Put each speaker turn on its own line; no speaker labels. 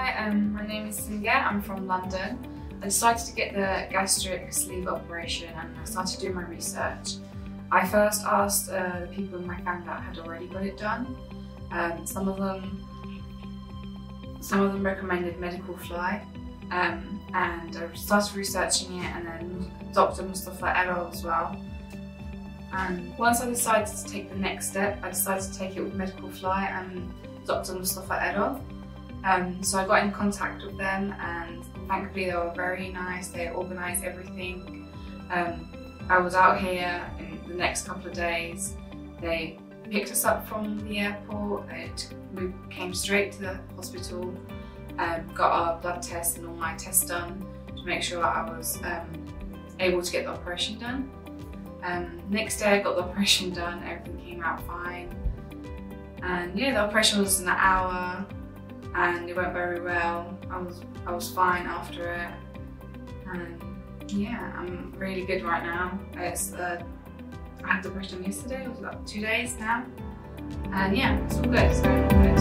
Hi, um, my name is Simge. I'm from London. I decided to get the gastric sleeve operation and I started doing my research. I first asked uh, the people in my family that had already got it done. Um, some of them, some of them recommended Medical Fly, um, and I started researching it, and then Dr. Mustafa Erol as well. And once I decided to take the next step, I decided to take it with Medical Fly and Dr. Mustafa Erol. Um, so I got in contact with them and thankfully they were very nice, they organised everything. Um, I was out here in the next couple of days. They picked us up from the airport, we came straight to the hospital, um, got our blood tests and all my tests done to make sure that I was um, able to get the operation done. Um, next day I got the operation done, everything came out fine. And yeah, the operation was an hour, and it went very well. I was I was fine after it, and yeah, I'm really good right now. It's uh, I had depression yesterday. It was about two days now, and yeah, it's all good.